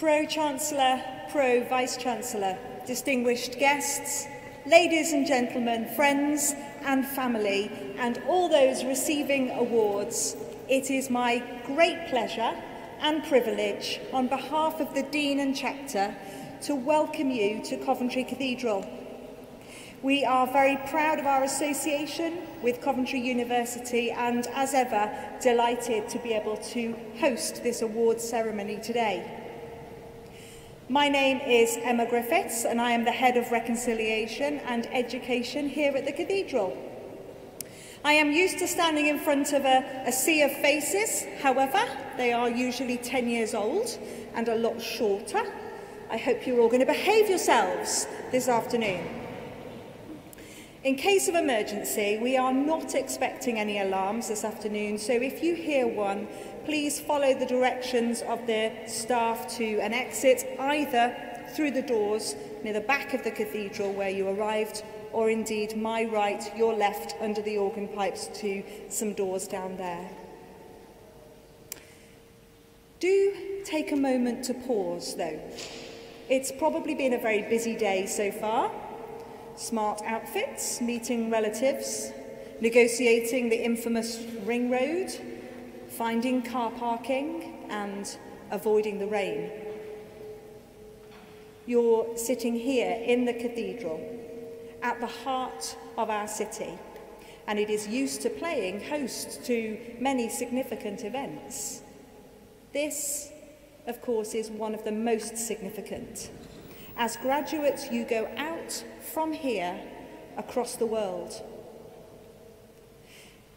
Pro-Chancellor, Pro-Vice-Chancellor, distinguished guests, ladies and gentlemen, friends and family, and all those receiving awards, it is my great pleasure and privilege on behalf of the Dean and Chapter to welcome you to Coventry Cathedral. We are very proud of our association with Coventry University and, as ever, delighted to be able to host this awards ceremony today. My name is Emma Griffiths and I am the Head of Reconciliation and Education here at the Cathedral. I am used to standing in front of a, a sea of faces, however, they are usually 10 years old and a lot shorter. I hope you're all going to behave yourselves this afternoon. In case of emergency, we are not expecting any alarms this afternoon, so if you hear one, please follow the directions of the staff to an exit, either through the doors near the back of the cathedral where you arrived, or indeed my right, your left, under the organ pipes to some doors down there. Do take a moment to pause, though. It's probably been a very busy day so far, smart outfits, meeting relatives, negotiating the infamous ring road, finding car parking and avoiding the rain. You're sitting here in the cathedral at the heart of our city and it is used to playing host to many significant events. This, of course, is one of the most significant. As graduates, you go out from here across the world.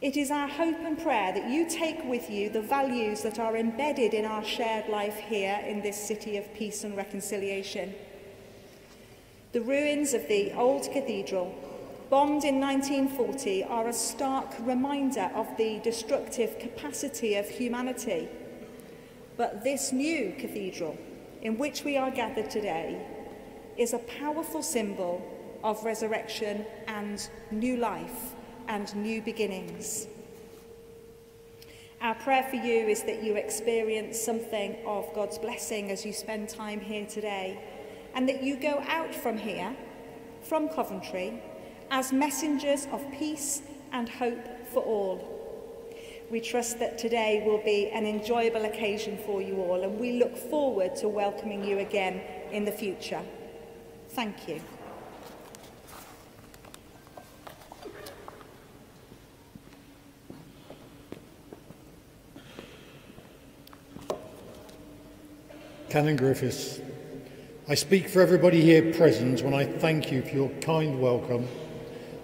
It is our hope and prayer that you take with you the values that are embedded in our shared life here in this city of peace and reconciliation. The ruins of the old cathedral, bombed in 1940, are a stark reminder of the destructive capacity of humanity. But this new cathedral, in which we are gathered today, is a powerful symbol of resurrection and new life and new beginnings. Our prayer for you is that you experience something of God's blessing as you spend time here today, and that you go out from here, from Coventry, as messengers of peace and hope for all. We trust that today will be an enjoyable occasion for you all, and we look forward to welcoming you again in the future. Thank you. Canon Griffiths, I speak for everybody here present when I thank you for your kind welcome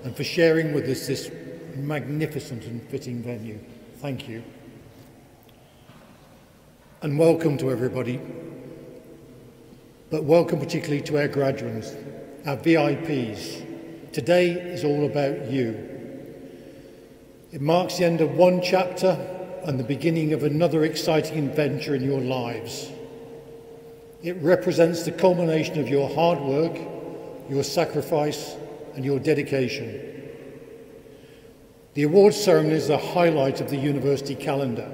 and for sharing with us this magnificent and fitting venue. Thank you. And welcome to everybody but welcome particularly to our graduates, our VIPs. Today is all about you. It marks the end of one chapter and the beginning of another exciting adventure in your lives. It represents the culmination of your hard work, your sacrifice, and your dedication. The award ceremony is the highlight of the university calendar,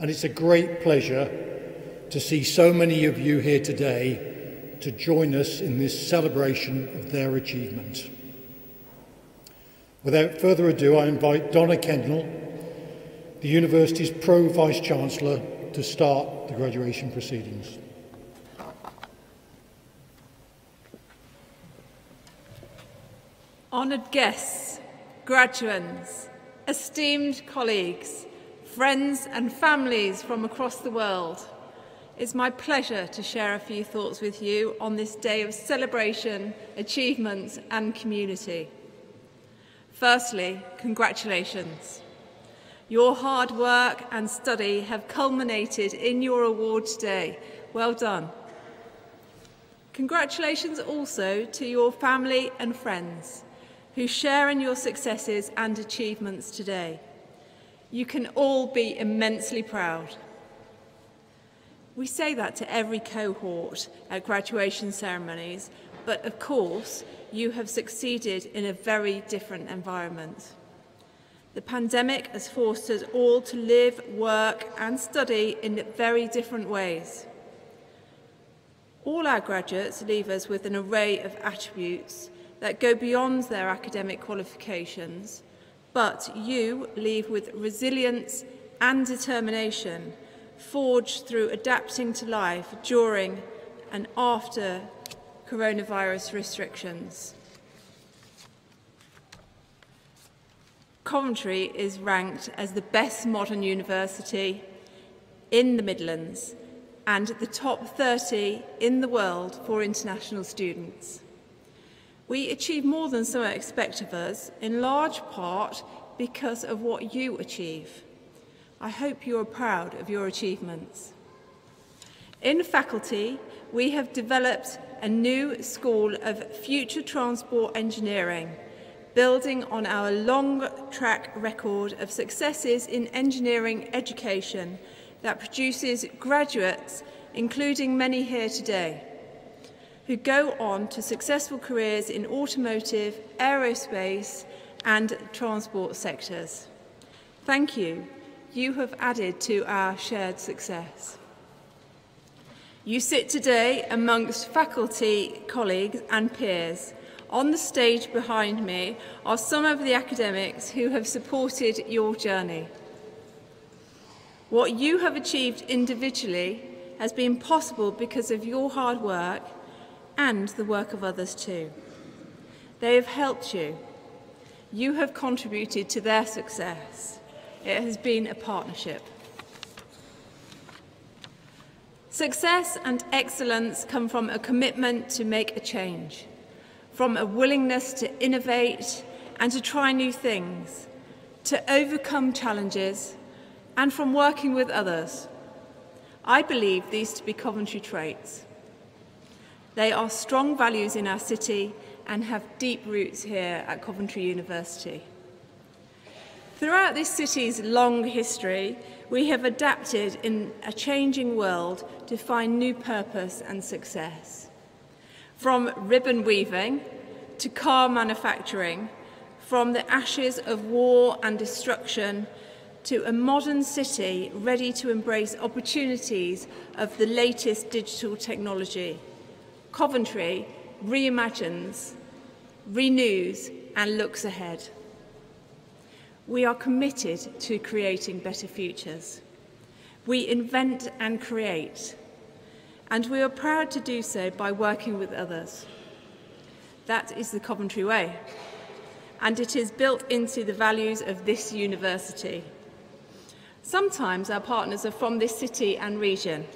and it's a great pleasure to see so many of you here today to join us in this celebration of their achievement. Without further ado, I invite Donna Kendall, the university's Pro-Vice Chancellor, to start the graduation proceedings. Honoured guests, graduates, esteemed colleagues, friends and families from across the world, it's my pleasure to share a few thoughts with you on this day of celebration, achievements and community. Firstly, congratulations. Your hard work and study have culminated in your award today. Well done. Congratulations also to your family and friends who share in your successes and achievements today. You can all be immensely proud. We say that to every cohort at graduation ceremonies, but of course, you have succeeded in a very different environment. The pandemic has forced us all to live, work and study in very different ways. All our graduates leave us with an array of attributes that go beyond their academic qualifications, but you leave with resilience and determination forged through adapting to life during and after coronavirus restrictions. Coventry is ranked as the best modern university in the Midlands and the top 30 in the world for international students. We achieve more than some expect of us, in large part because of what you achieve. I hope you are proud of your achievements. In faculty, we have developed a new school of future transport engineering, building on our long track record of successes in engineering education that produces graduates, including many here today, who go on to successful careers in automotive, aerospace and transport sectors. Thank you. You have added to our shared success. You sit today amongst faculty, colleagues and peers. On the stage behind me are some of the academics who have supported your journey. What you have achieved individually has been possible because of your hard work and the work of others too. They have helped you. You have contributed to their success. It has been a partnership. Success and excellence come from a commitment to make a change, from a willingness to innovate and to try new things, to overcome challenges, and from working with others. I believe these to be Coventry traits. They are strong values in our city and have deep roots here at Coventry University. Throughout this city's long history, we have adapted in a changing world to find new purpose and success. From ribbon weaving to car manufacturing, from the ashes of war and destruction to a modern city ready to embrace opportunities of the latest digital technology. Coventry reimagines, renews and looks ahead. We are committed to creating better futures. We invent and create, and we are proud to do so by working with others. That is the Coventry Way, and it is built into the values of this university. Sometimes our partners are from this city and region,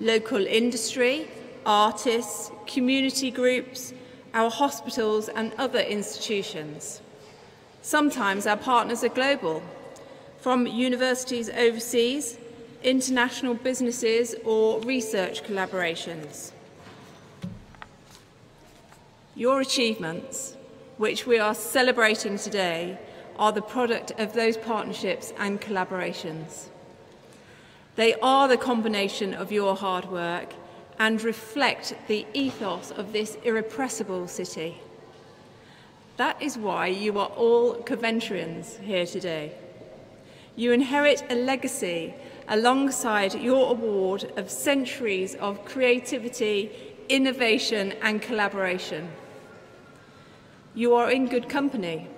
local industry, artists, community groups, our hospitals and other institutions. Sometimes our partners are global, from universities overseas, international businesses or research collaborations. Your achievements, which we are celebrating today, are the product of those partnerships and collaborations. They are the combination of your hard work and reflect the ethos of this irrepressible city. That is why you are all Coventrians here today. You inherit a legacy alongside your award of centuries of creativity, innovation and collaboration. You are in good company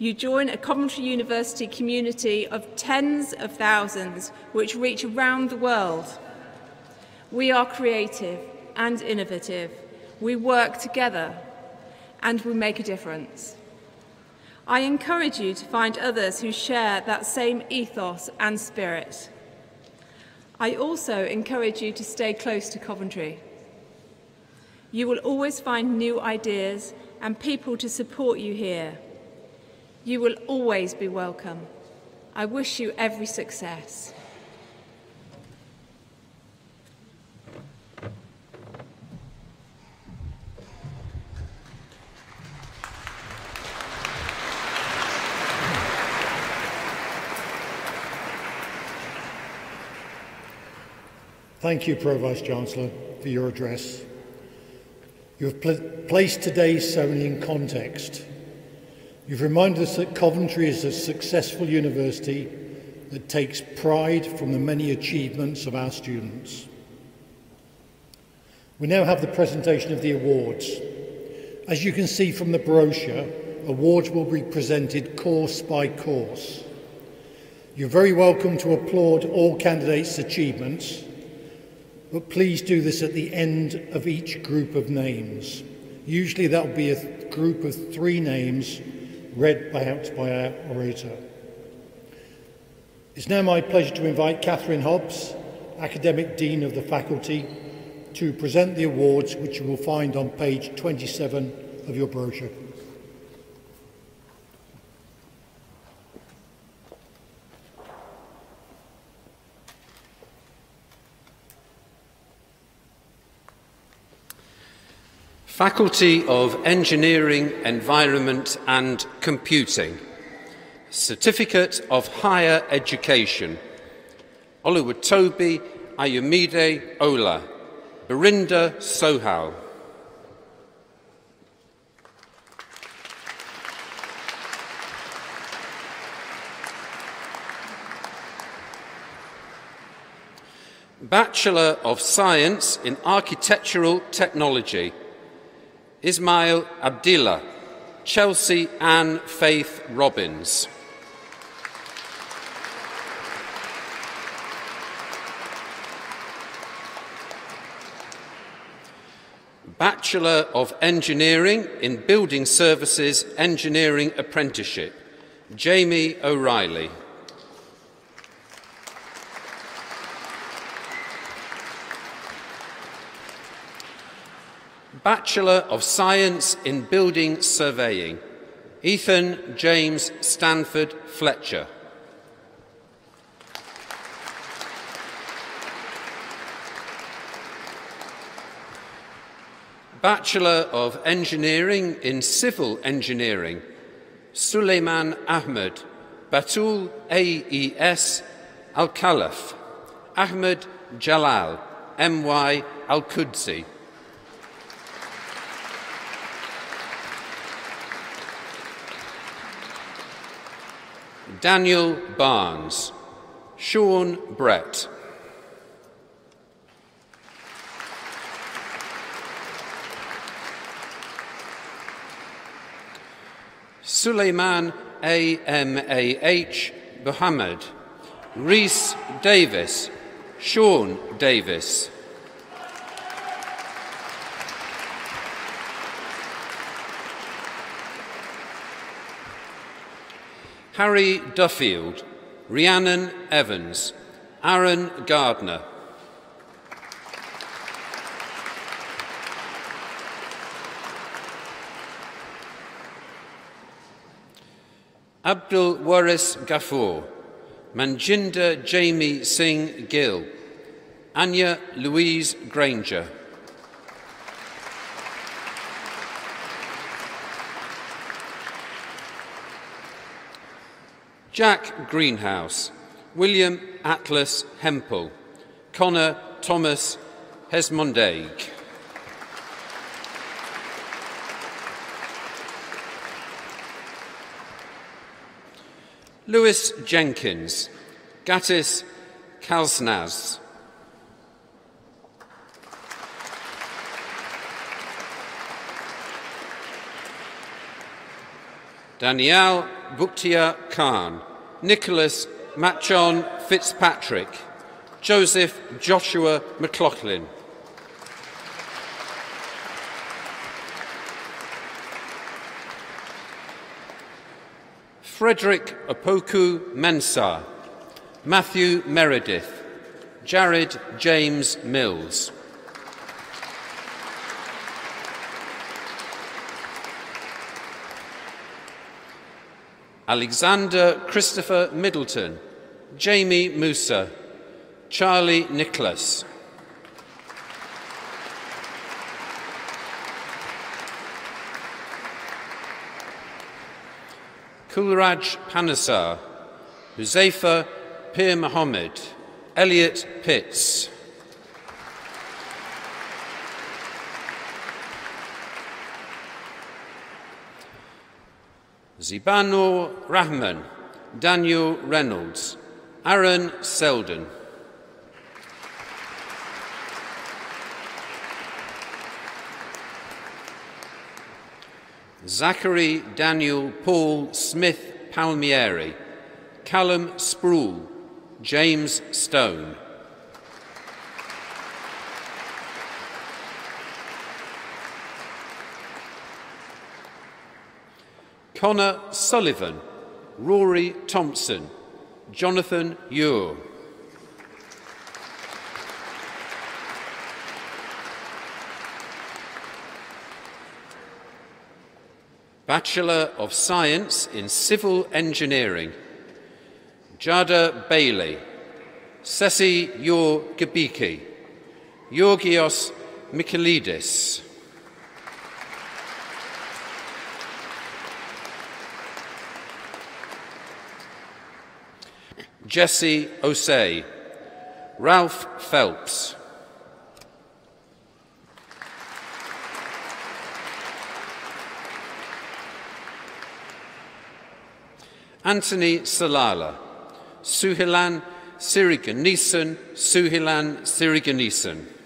you join a Coventry University community of tens of thousands which reach around the world. We are creative and innovative. We work together and we make a difference. I encourage you to find others who share that same ethos and spirit. I also encourage you to stay close to Coventry. You will always find new ideas and people to support you here. You will always be welcome. I wish you every success. Thank you, Pro-Vice Chancellor, for your address. You have pl placed today's ceremony in context You've reminded us that Coventry is a successful university that takes pride from the many achievements of our students. We now have the presentation of the awards. As you can see from the brochure, awards will be presented course by course. You're very welcome to applaud all candidates' achievements, but please do this at the end of each group of names. Usually that will be a group of three names read out by our orator. It's now my pleasure to invite Catherine Hobbs, Academic Dean of the Faculty, to present the awards which you will find on page 27 of your brochure. Faculty of Engineering, Environment and Computing. Certificate of Higher Education. Oluwatobi Ayumide Ola. Berinda Sohal. Bachelor of Science in Architectural Technology. Ismail Abdillah, Chelsea Ann Faith Robbins. Bachelor of Engineering in Building Services Engineering Apprenticeship, Jamie O'Reilly. Bachelor of Science in Building Surveying, Ethan James Stanford Fletcher. Bachelor of Engineering in Civil Engineering, Suleiman Ahmed, Batul AES Al Khalaf, Ahmed Jalal, MY Al Qudsi. Daniel Barnes, Sean Brett. Suleiman A.M.A.H. Muhammad, Reese Davis, Sean Davis. Harry Duffield, Rhiannon Evans, Aaron Gardner. Abdul Waris Ghafoor, Manjinder Jamie Singh Gill, Anya Louise Granger. Jack Greenhouse, William Atlas Hempel, Connor Thomas Hesmondaig. Lewis Jenkins, Gattis Kalsnaz. Danielle Buktia Khan, Nicholas Machon Fitzpatrick, Joseph Joshua McLaughlin. Frederick Opoku Mensah, Matthew Meredith, Jared James Mills. Alexander Christopher Middleton, Jamie Musa, Charlie Nicholas. Kulraj Panasar, Huzaifa Pir Mohammed, Elliot Pitts. Zibano Rahman, Daniel Reynolds, Aaron Selden. Zachary Daniel Paul Smith Palmieri, Callum Sproul, James Stone. Connor Sullivan, Rory Thompson, Jonathan Ure. Bachelor of Science in Civil Engineering, Jada Bailey, Sesi Yor Gabiki, Yorgios Michaelidis. Jesse Osei, Ralph Phelps. Anthony Salala, Suhilan Siriganison, Suhilan Siriganison.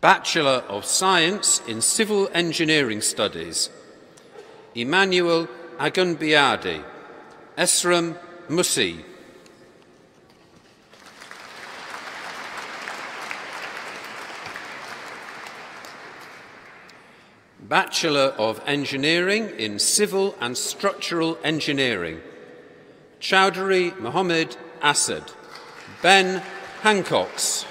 Bachelor of Science in Civil Engineering Studies, Emmanuel Agunbiadi, Esram Musi. Bachelor of Engineering in Civil and Structural Engineering, Chowdhury Mohammed Assad, Ben Hancocks.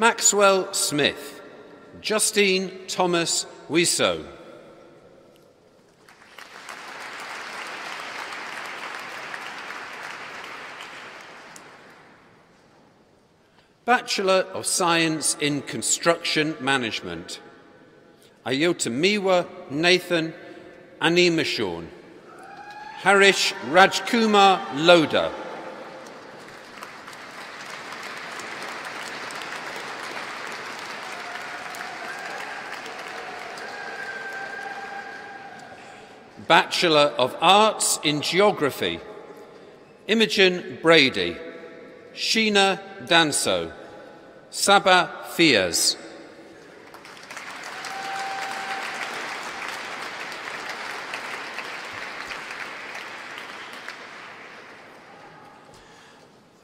Maxwell Smith, Justine Thomas Wiso. Bachelor of Science in Construction Management, Ayotamiwa Nathan Animashorn, Harish Rajkumar Loda. Bachelor of Arts in Geography, Imogen Brady, Sheena Danso, Saba Fias.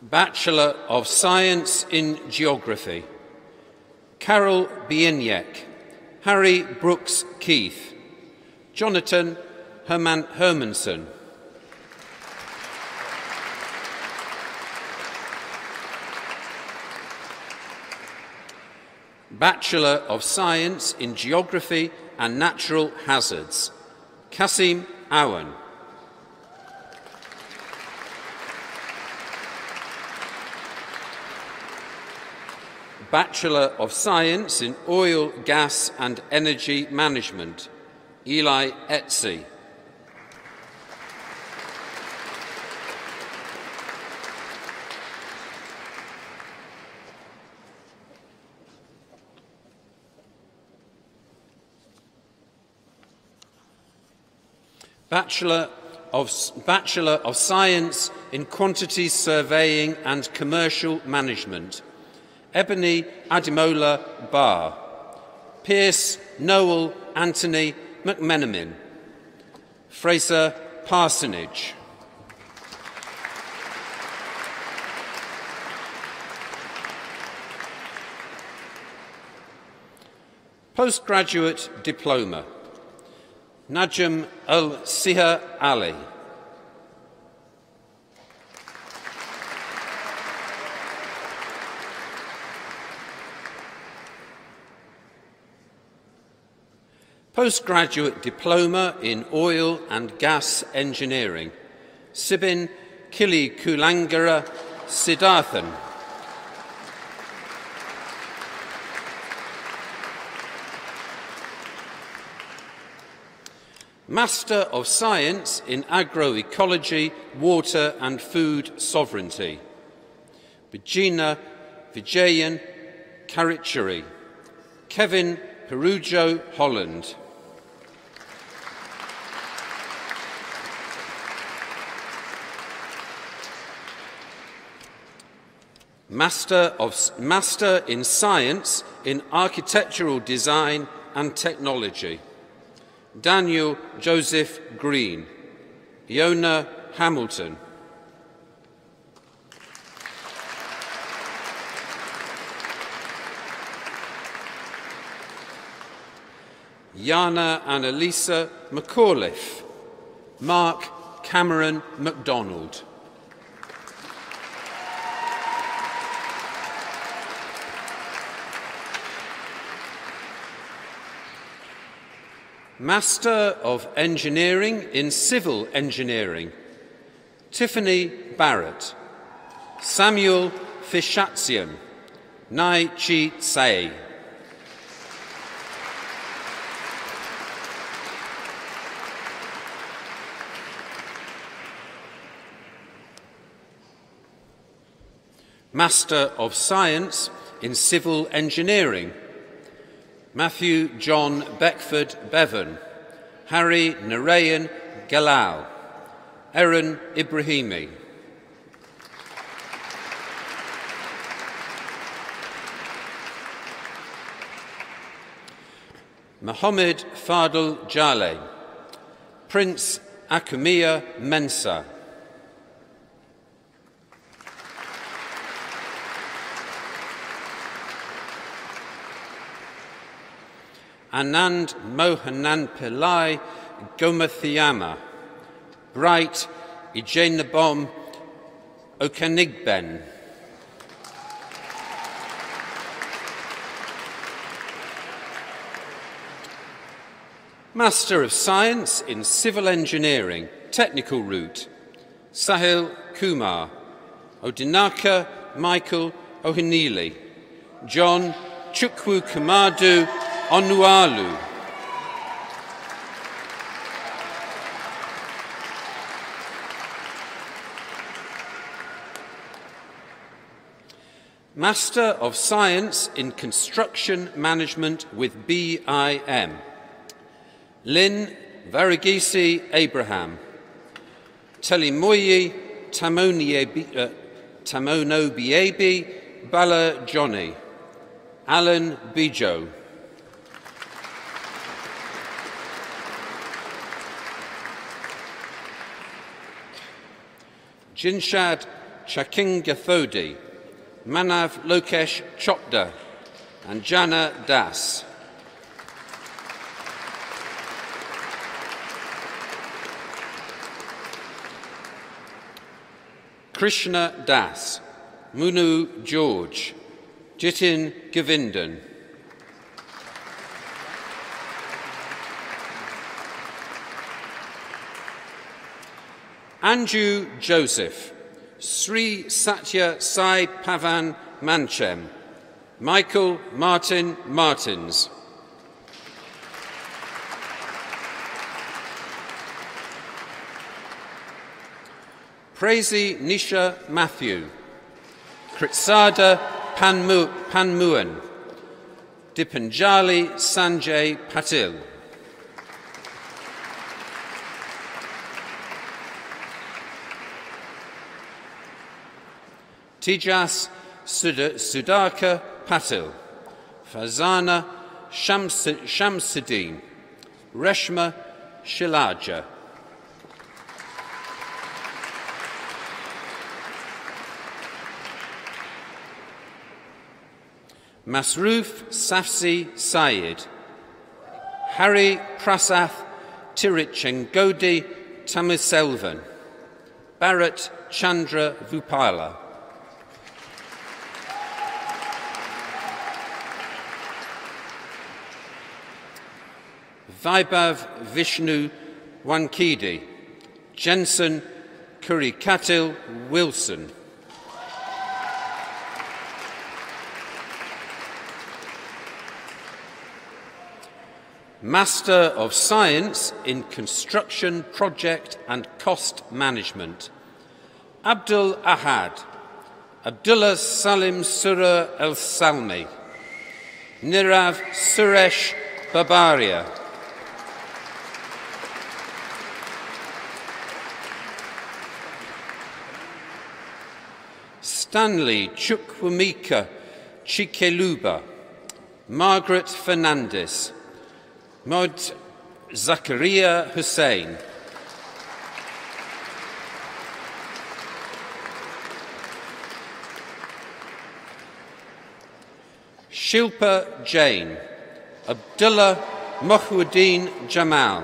Bachelor of Science in Geography, Carol Bieniek, Harry Brooks Keith, Jonathan Herman Hermanson. Bachelor of Science in Geography and Natural Hazards, Kasim Awan. Bachelor of Science in Oil, Gas and Energy Management, Eli Etsy. Bachelor of, Bachelor of Science in Quantity Surveying and Commercial Management, Ebony Adimola Barr, Pierce Noel Anthony McMenamin, Fraser Parsonage. Postgraduate Diploma Najm Al Siha Ali. Postgraduate Diploma in Oil and Gas Engineering, Sibin Kili Kulangara Siddharthan. Master of Science in Agroecology, Water and Food Sovereignty. Regina Vijayan Karichuri, Kevin Perugio Holland. Master, of, Master in Science in Architectural Design and Technology. Daniel Joseph Green, Iona Hamilton, Yana Annalisa McAuliffe, Mark Cameron MacDonald. Master of Engineering in Civil Engineering, Tiffany Barrett, Samuel Fishatzian, Nai Chi Tsai. Master of Science in Civil Engineering, Matthew John Beckford Bevan, Harry Narayan Galal, Erin Ibrahimi. Mohammed Fadl Jaleh, Prince Akumia Mensa. Anand Mohanan Pillai Gomathiyama, Bright Ijenabom Okanigben. Master of Science in Civil Engineering, Technical Route, Sahil Kumar, Odinaka Michael Ohinili, John Chukwu Kamadu Onualu. Master of Science in Construction Management with BIM. Lynn Varagisi Abraham. Telimoyi uh, Tamonobiebi Bala Johnny. Alan Bijo. Jinshad Chakingathodi, Manav Lokesh Chopda, and Jana Das. Krishna Das, Munu George, Jitin Govindan. Anju Joseph, Sri Satya Sai Pavan Manchem, Michael Martin Martins. Praisey Nisha Matthew, Kritsada Panmu Panmuan, Dipanjali Sanjay Patil. Tijas Sudaka Patil, Fazana Shamsuddin, Reshma Shilaja. Masroof Safsi Syed, Harry Prasath Tirichengodi Tamiselvan, Bharat Chandra Vupala. Vaibhav Vishnu Wankidi, Jensen Kurikatil Wilson. Master of Science in Construction Project and Cost Management, Abdul Ahad, Abdullah Salim Surah El Salmi, Nirav Suresh Babaria, Stanley Chukwumika Chikeluba, Margaret Fernandez, Mod Zakaria Hussein, Shilpa Jain, Abdullah Mohwuddin Jamal,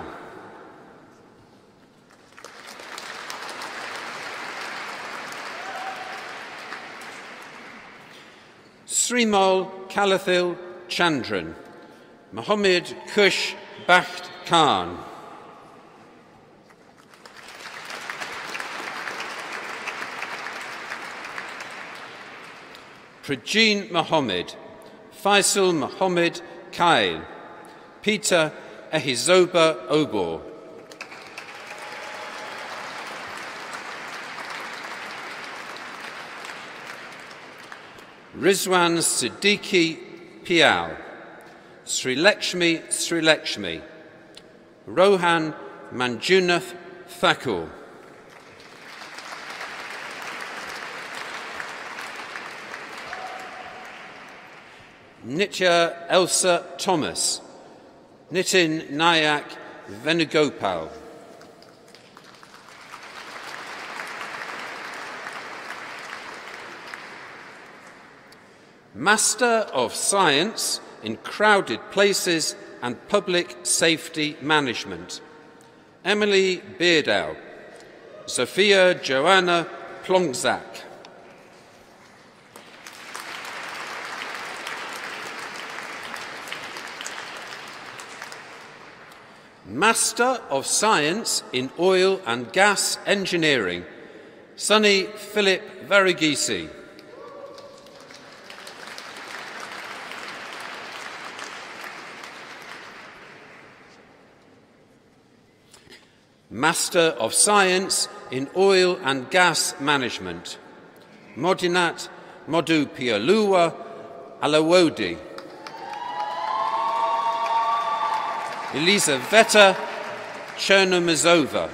Srimal Kalathil Chandran, Mohammed Kush Bakht Khan, Prajeen Mohammed, Faisal Mohammed Kail, Peter Ehizoba Obor. Rizwan Siddiqui Pial, Sri Lakshmi Sri Lakshmi, Rohan Manjunath Thakur. Nitya Elsa Thomas, Nitin Nayak Venugopal. Master of Science in Crowded Places and Public Safety Management, Emily Beardow, Sophia Joanna Plongzak. Master of Science in Oil and Gas Engineering, Sonny Philip Varugisi. Master of Science in Oil and Gas Management, Modinat Modu Pialua Alawodi. Elizaveta Chernomazova,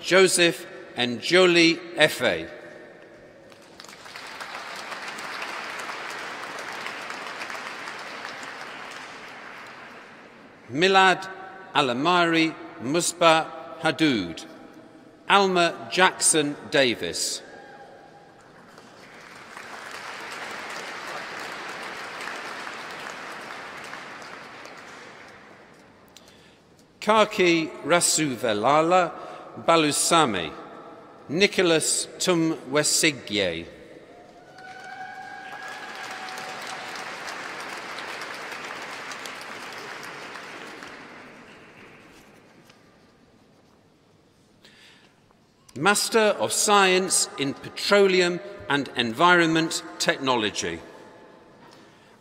Joseph and Jolie Efe. Milad Alamari Musba Hadood, Alma Jackson Davis. Kaki Rasuvelala Balusami, Nicholas Tum Master of Science in Petroleum and Environment Technology.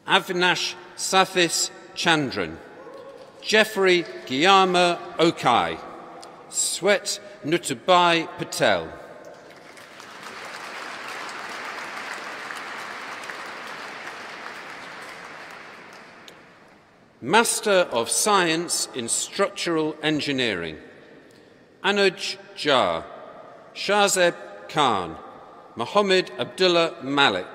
Avinash Sathis Chandran. Jeffrey Giyama Okai. Swet Nutabai Patel. Master of Science in Structural Engineering. Anuj Jha. Shahzeb Khan, Mohammed Abdullah Malik.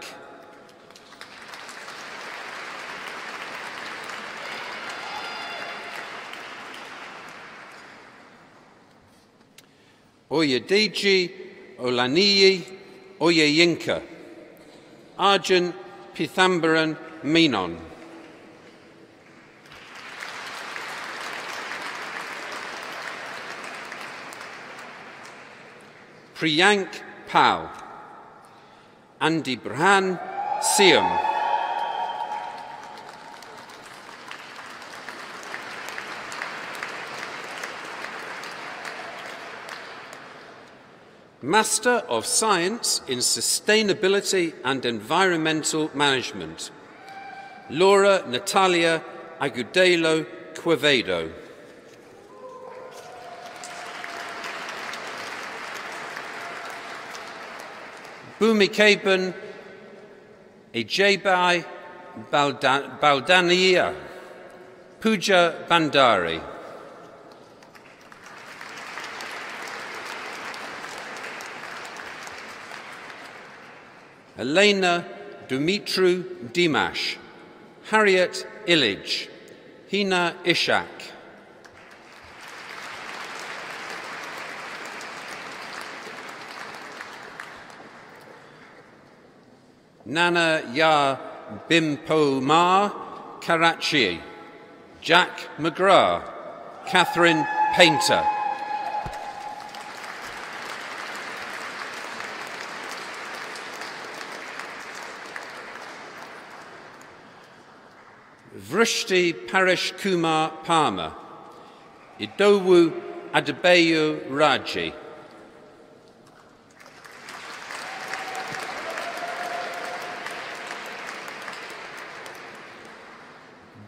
Oyedeji Olaniyi Oyeyinka, Arjun Pithambaran Menon. Priyank Pal, Andy Brhan Siam. Master of Science in Sustainability and Environmental Management, Laura Natalia Agudelo Quevedo. Bhumikaban Ejabai Baldania, Puja Bandari. Elena Dumitru Dimash, Harriet Illich, Hina Ishak, Nana Ya Bimpo Ma Karachi, Jack McGrath, Catherine Painter. Vrishti Parish Kumar Palmer, Idowu Adebayo Raji.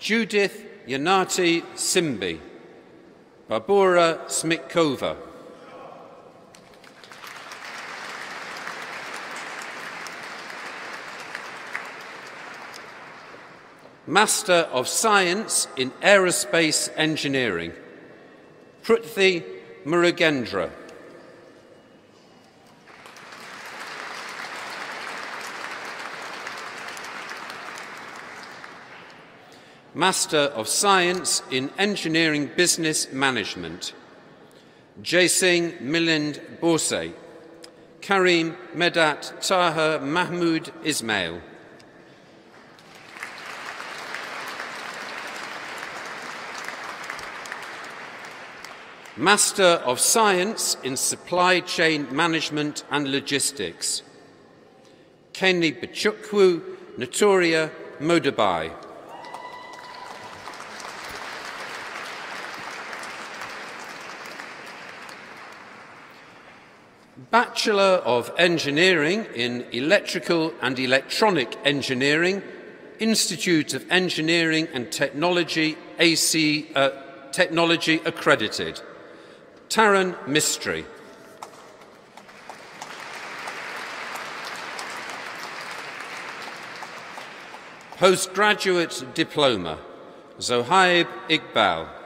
Judith Yanati Simbi, Barbara Smitkova. Master of Science in Aerospace Engineering, Prithvi Murugendra. Master of Science in Engineering Business Management, Jaising Milind Borse. Karim Medat Taha Mahmoud Ismail. Master of Science in Supply Chain Management and Logistics, Kenny Bachukwu Notoria Modabai. Bachelor of Engineering in Electrical and Electronic Engineering, Institute of Engineering and Technology, AC uh, Technology accredited. Taran Mistry. Postgraduate Diploma, Zohaib Iqbal.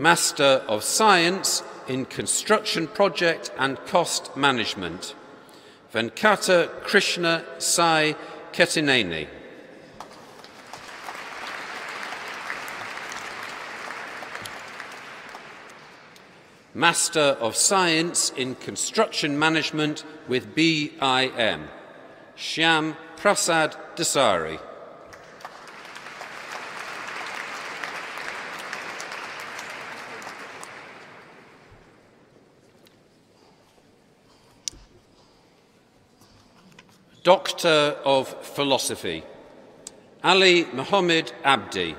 Master of Science in Construction Project and Cost Management, Venkata Krishna Sai Ketineni. Master of Science in Construction Management with BIM, Shyam Prasad Desari. Doctor of Philosophy, Ali Muhammad Abdi,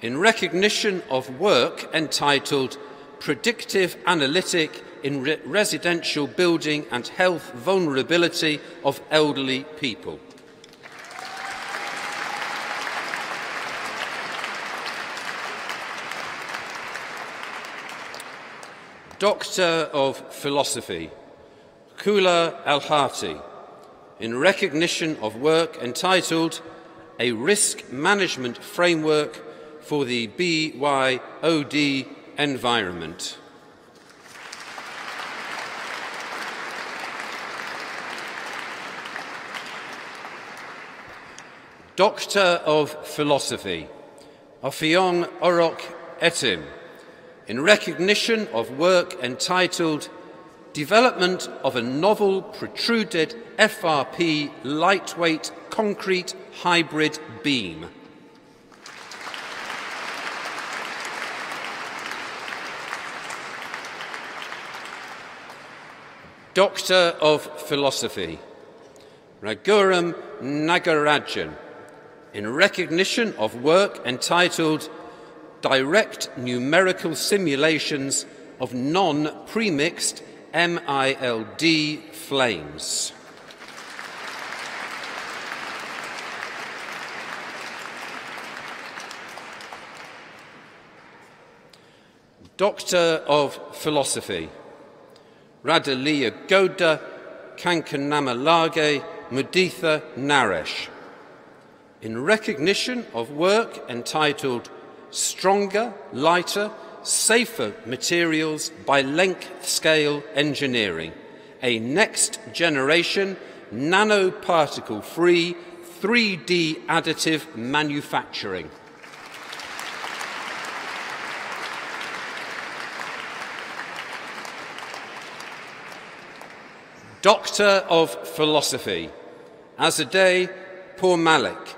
in recognition of work entitled Predictive Analytic in Re Residential Building and Health Vulnerability of Elderly People. Doctor of Philosophy, Kula Al-Hati, in recognition of work entitled A Risk Management Framework for the BYOD Environment. Doctor of Philosophy, Ophiong Orok Etim, in recognition of work entitled Development of a Novel Pultruded FRP Lightweight Concrete Hybrid Beam. Doctor of Philosophy, Raghuram Nagarajan, in recognition of work entitled Direct Numerical Simulations of Non-Premixed MILD Flames. Doctor of Philosophy, Radaliya Goda Kankanamalage Muditha Naresh, in recognition of work entitled Stronger, Lighter, safer materials by length scale engineering, a next generation nanoparticle free 3D additive manufacturing. Doctor of Philosophy, Azadeh Pourmalik,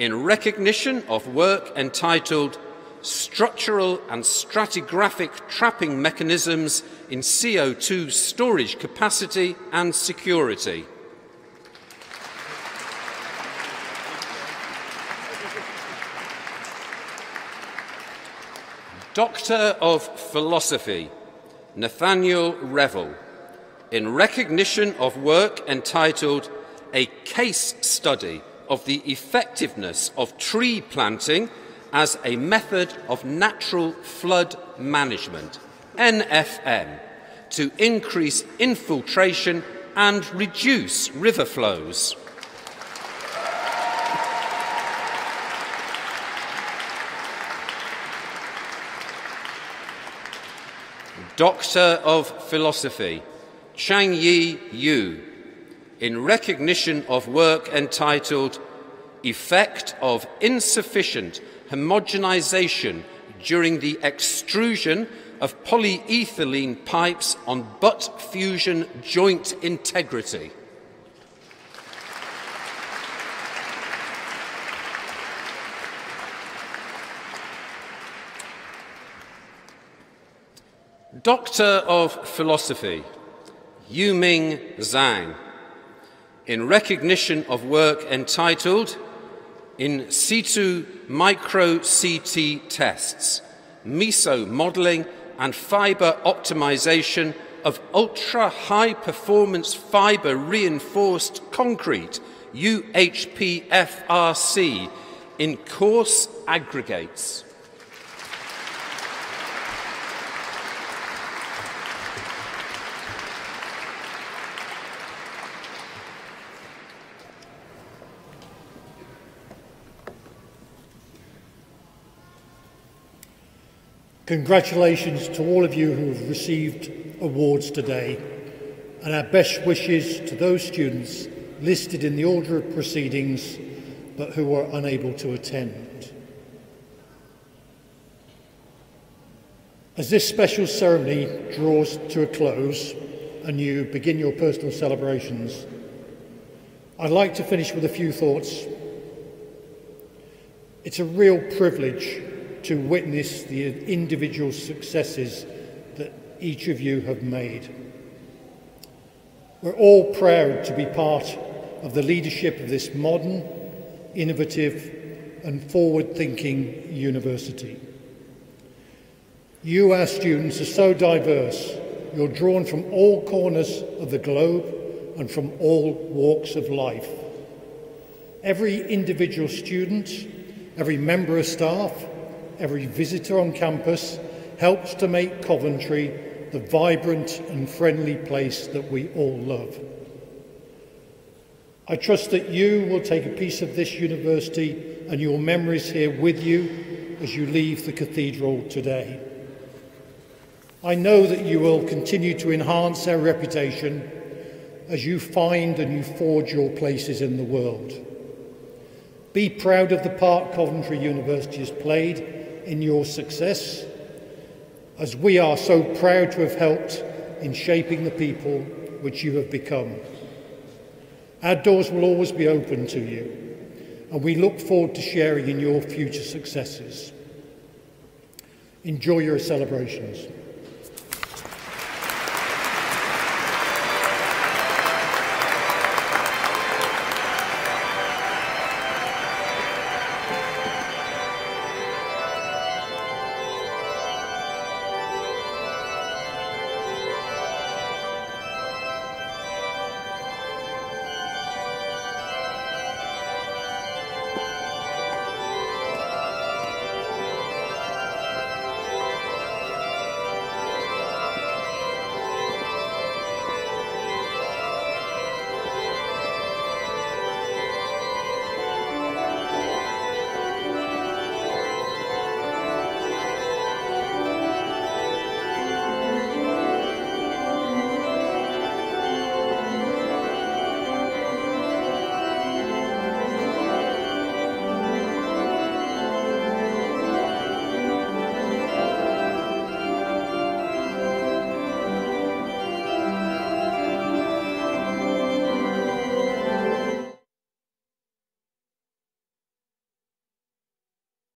in recognition of work entitled Structural and Stratigraphic Trapping Mechanisms in CO2 Storage Capacity and Security. Doctor of Philosophy, Nathaniel Revel, in recognition of work entitled A Case Study of the Effectiveness of Tree Planting as a Method of Natural Flood Management, NFM, to increase infiltration and reduce river flows. Doctor of Philosophy, Chang Yi Yu, in recognition of work entitled Effect of Insufficient Homogenization during the Extrusion of Polyethylene Pipes on Butt Fusion Joint Integrity. Doctor of Philosophy, Yuming Zhang, in recognition of work entitled In situ micro CT tests, meso modeling and fiber optimization of ultra high performance fiber reinforced concrete UHPFRC in coarse aggregates. Congratulations to all of you who have received awards today, and our best wishes to those students listed in the order of proceedings but who were unable to attend. As this special ceremony draws to a close and you begin your personal celebrations, I'd like to finish with a few thoughts. It's a real privilege to witness the individual successes that each of you have made. We're all proud to be part of the leadership of this modern, innovative and forward-thinking university. You, our students, are so diverse. You're drawn from all corners of the globe and from all walks of life. Every individual student, every member of staff, every visitor on campus helps to make Coventry the vibrant and friendly place that we all love. I trust that you will take a piece of this university and your memories here with you as you leave the cathedral today. I know that you will continue to enhance our reputation as you find and you forge your places in the world. Be proud of the part Coventry University has played in your success, as we are so proud to have helped in shaping the people which you have become. Our doors will always be open to you, and we look forward to sharing in your future successes. Enjoy your celebrations.